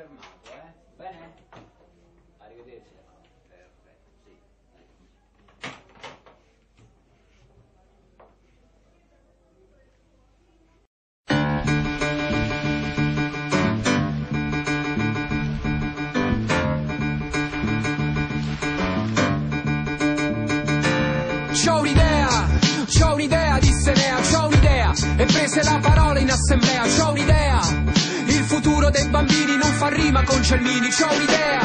fermato, eh? Bene? Arrivederci. C'ho un'idea, c'ho un'idea, disse Nea, c'ho un'idea E prese la parola in assemblea, c'ho un'idea fa rima con Celmini, c'ho un'idea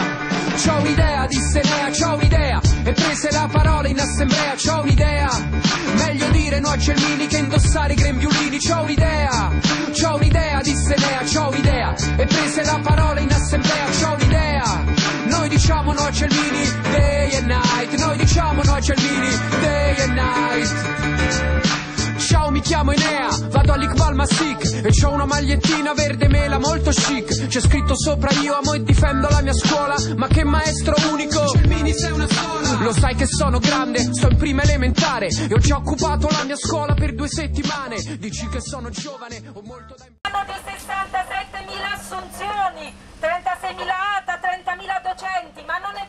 C'ho un'idea, disse Nea, c'ho un'idea E prese la parola in assemblea, c'ho un'idea. Meglio dire no a Celmini che indossare i grembiulini, c'ho un'idea C'ho un'idea, disse Nea, c'ho un'idea E prese la parola in assemblea, c'ho un'idea. Noi diciamo no a Celmini, day and night Noi diciamo no a Celmini, day and night. Ciao, mi chiamo Enea, all'Iqbal Masik E c'ho una magliettina verde mela molto chic. C'è scritto sopra io amo e difendo la mia scuola. Ma che maestro unico. Celmini sei una sola Lo sai che sono grande, sto in prima elementare. E ho già occupato la mia scuola per due settimane. Dici che sono giovane, ho molto da Parliamo di 67.000 assunzioni, 36.000 ATA, 30.000 docenti, ma non è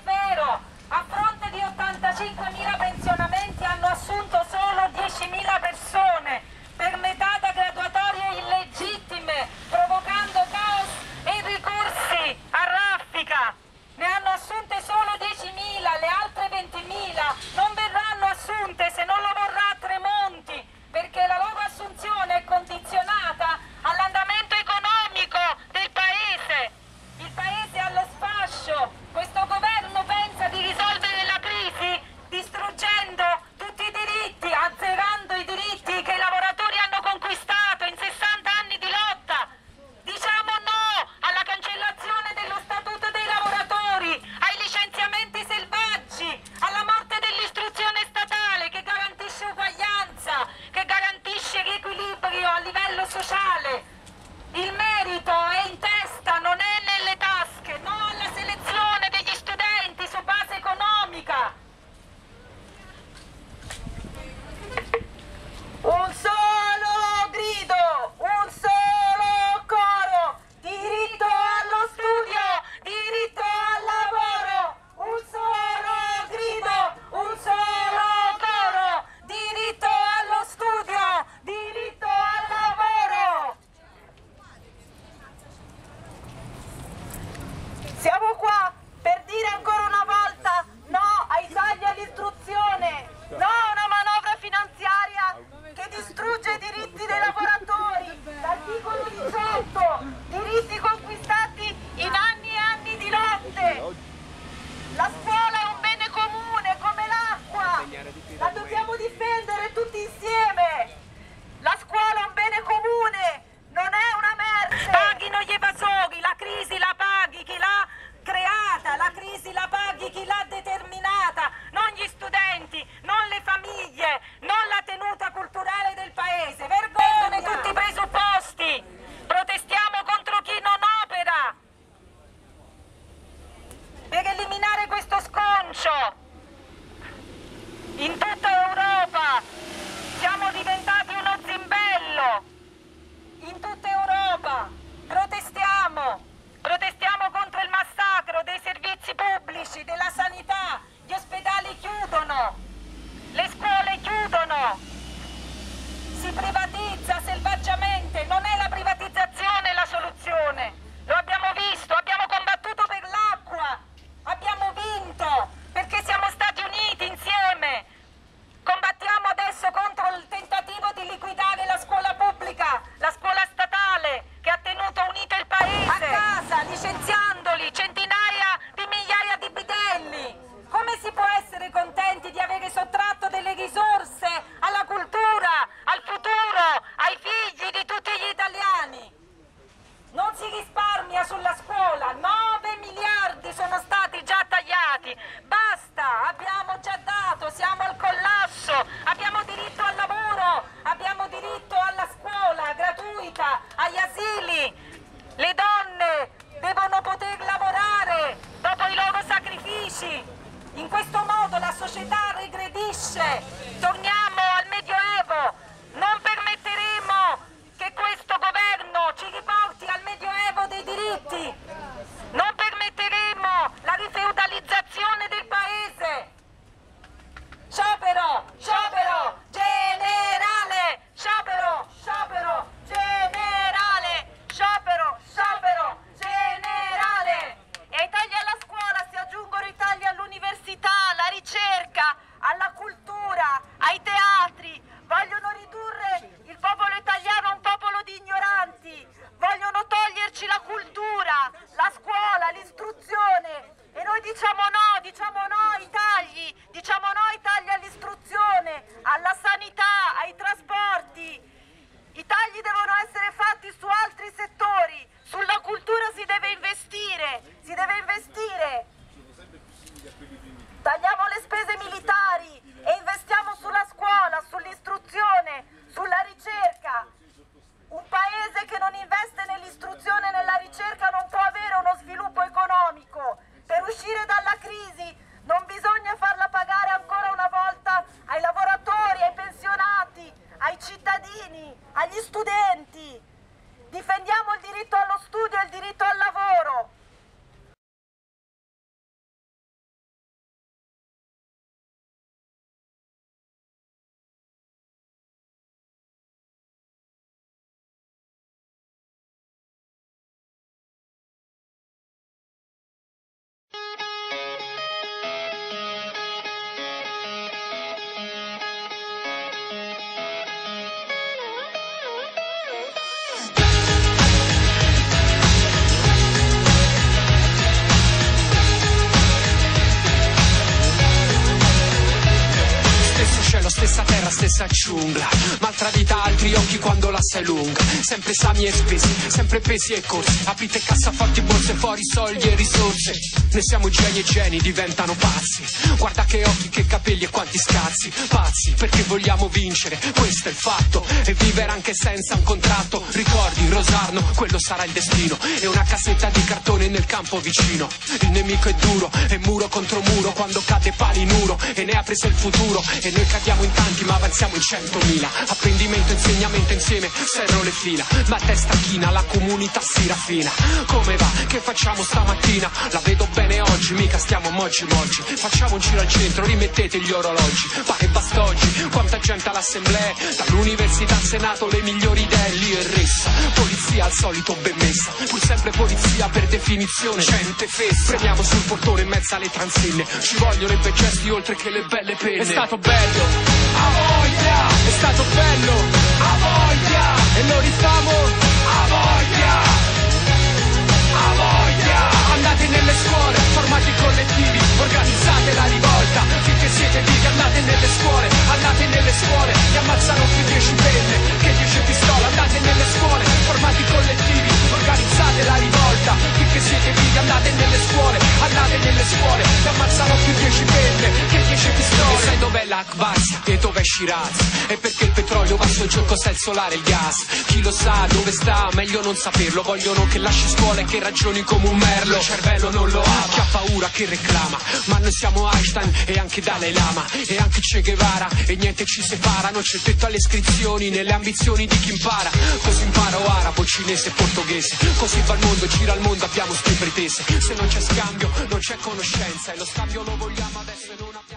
Bisogna sulla scuola, 9 miliardi sono stati già tagliati, basta, abbiamo già dato, siamo al cielo, stessa terra, stessa giungla, maltradita altri occhi quando la sei lunga. Sempre esami e spesi, sempre pesi e corsi. Aprite cassaforti, borse fuori, soldi e risorse. Ne siamo geni e geni, diventano pazzi. Guarda che occhi, che capelli e quanti scazzi Pazzi, perché vogliamo vincere, questo è il fatto. E vivere anche senza un contratto. Ricordi, Rosarno, quello sarà il destino. E una cassetta di cartone nel campo vicino. Il nemico è duro, è muro contro muro Quando cade pali in uro e ne ha preso il futuro. E noi cadiamo in tanti ma avanziamo in centomila. Apprendimento, insegnamento insieme, serro le fila Ma testa china, la comunità si raffina. Come va? Che facciamo stamattina? La vedo bene oggi, mica stiamo moggi moggi Facciamo un giro al centro, rimettete gli orologi. Che basta oggi, quanta gente all'assemblea? Dall'università al senato le migliori idee lì e ressa. Polizia al solito ben messa. Pur sempre polizia per definizione. Gente fessa. Premiamo sul portone in mezzo alle transenne. Ci vogliono i bei gesti oltre che le belle penne. È stato bello, a voglia. È stato bello, a voglia E lo rifamo, E dov'è Shiraz E perché il petrolio va soggiù cos'è il solare e il gas? Chi lo sa dove sta? Meglio non saperlo. Vogliono che lasci scuola e che ragioni come un merlo. Il cervello non lo ama Chi ha paura che reclama. Ma noi siamo Einstein e anche Dalai Lama. E anche Che Guevara. E niente ci separa. Non c'è tetto alle iscrizioni Nelle ambizioni di chi impara. Così imparo arabo, cinese e portoghese. Così va il mondo, gira il mondo Abbiamo ste pretese Se non c'è scambio non c'è conoscenza. E lo scambio lo vogliamo adesso e non abbiamo